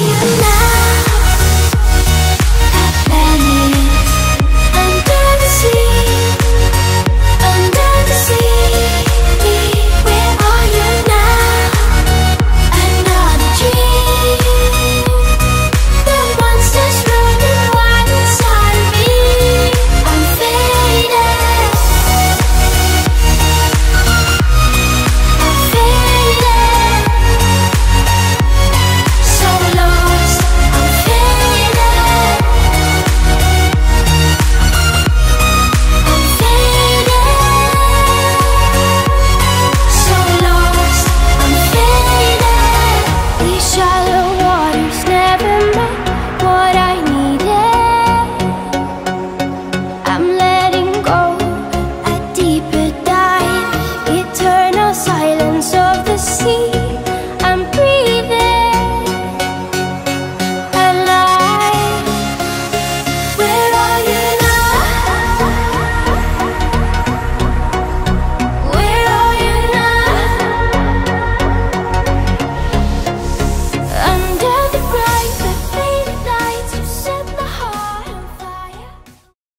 you know